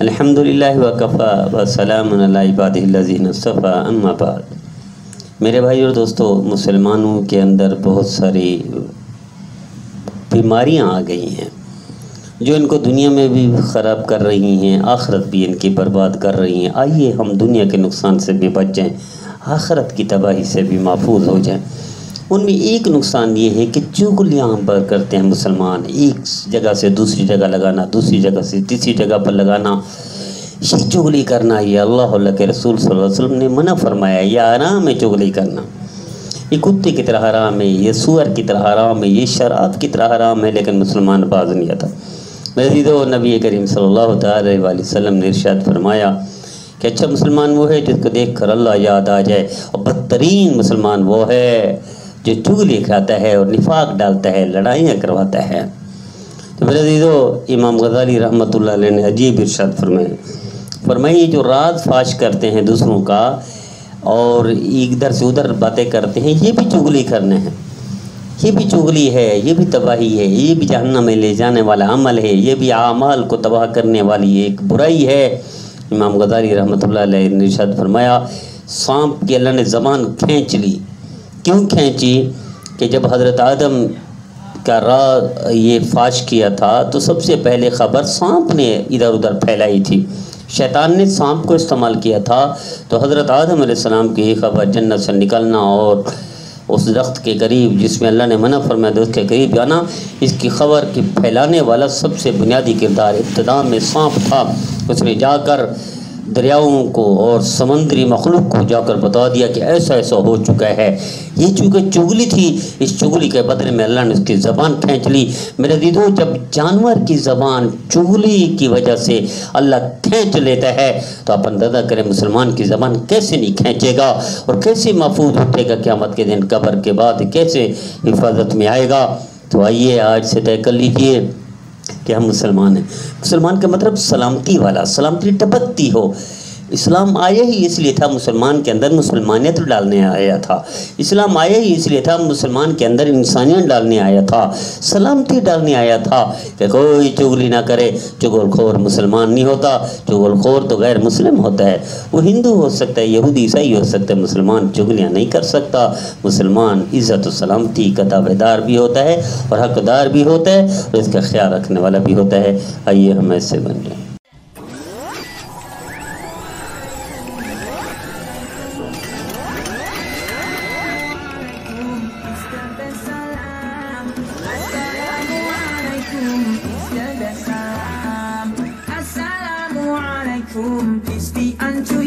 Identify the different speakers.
Speaker 1: الحمد للہ وقفا وسلام علیہ الذین صفا اما بعد۔ میرے بھائی اور دوستو، مسلمانوں کے اندر بہت ساری بیماریاں آ گئی ہیں، جو ان کو دنیا میں بھی خراب کر رہی ہیں، آخرت بھی ان کی برباد کر رہی ہیں۔ آئیے ہم دنیا کے نقصان سے بھی بچ جائیں، آخرت کی تباہی سے بھی محفوظ ہو جائیں۔ ان میں ایک نقصان یہ ہے کہ چغلیاں پر کرتے ہیں مسلمان، ایک جگہ سے دوسری جگہ لگانا، دوسری جگہ سے تیسری جگہ پر لگانا، یہ چغلی کرنا، یہ اللہ اللہ کے رسول صلی اللہ علیہ وسلم نے منع فرمایا، یہ آرام ہے چغلی کرنا۔ یہ کتے کی طرح حرام ہے، یہ سور کی طرح حرام ہے، یہ شراب کی طرح حرام ہے، لیکن مسلمان باز نہیں آتا مزید و نبی کریم صلی اللہ تعالی علیہ وسلم نے ارشاد فرمایا کہ اچھا مسلمان وہ ہے جس کو دیکھ کر اللہ یاد آ جائے، اور بدترین مسلمان وہ ہے جو چگلی کھاتا ہے اور نفاق ڈالتا ہے، لڑائیاں کرواتا ہے۔ تو میرے عزیزو، امام غزالی رحمۃ اللہ علیہ نے عجیب ارشاد فرمائے فرمائی، جو راز فاش کرتے ہیں دوسروں کا اور ادھر سے ادھر باتیں کرتے ہیں، یہ بھی چگلی کرنے ہیں۔ یہ بھی چغلی ہے، یہ بھی تباہی ہے، یہ بھی جہنم میں لے جانے والا عمل ہے، یہ بھی اعمال کو تباہ کرنے والی ایک برائی ہے۔ امام غزالی رحمۃ اللہ علیہ نے ارشاد فرمایا، سانپ کی اللہ نے زبان کھینچ لی۔ کیوں کھینچی کہ جب حضرت آدم کا راہ یہ فاش کیا تھا تو سب سے پہلے خبر سانپ نے ادھر ادھر پھیلائی تھی۔ شیطان نے سانپ کو استعمال کیا تھا تو حضرت آدم علیہ السلام کی یہ خبر جنت سے نکلنا اور اس درخت کے قریب جس میں اللہ نے منع فرمایا اس کے قریب جانا، اس کی خبر کی پھیلانے والا سب سے بنیادی کردار ابتدا میں سانپ تھا۔ اس نے جا کر دریاؤں کو اور سمندری مخلوق کو جا کر بتا دیا کہ ایسا ایسا ہو چکا ہے۔ یہ چونکہ چگلی تھی، اس چگلی کے بدلے میں اللہ نے اس کی زبان کھینچ لی۔ میرے دیدو، جب جانور کی زبان چگلی کی وجہ سے اللہ کھینچ لیتا ہے، تو آپ اندازہ کریں مسلمان کی زبان کیسے نہیں کھینچے گا اور کیسے محفوظ اٹھے گا قیامت کے دن، قبر کے بعد کیسے حفاظت میں آئے گا۔ تو آئیے، آج سے طے کر لیجیے کہ ہم مسلمان ہیں۔ مسلمان کا مطلب سلامتی والا سلامتی ٹپکتی ہو۔ اسلام آیا ہی اس لیے تھا مسلمان کے اندر مسلمانیت ڈالنے آیا تھا۔ اسلام آیا ہی اس لیے تھا مسلمان کے اندر انسانیت ڈالنے آیا تھا۔ سلامتی ڈالنے آیا تھا کہ کوئی چغلی نہ کرے چغل خور مسلمان نہیں ہوتا چغل خور تو غیر مسلم ہوتا ہے۔ وہ ہندو ہو سکتا ہے، یہودی، عیسائی ہو سکتا ہے، مسلمان چغلیاں نہیں کر سکتا۔ مسلمان عزت و سلامتی کا دعوے دار بھی ہوتا ہے اور حقدار بھی ہوتا ہے اور اس کا خیال رکھنے والا بھی ہوتا ہے۔ آئیے ہم ایسے بن جائیں۔
Speaker 2: Peace be unto you.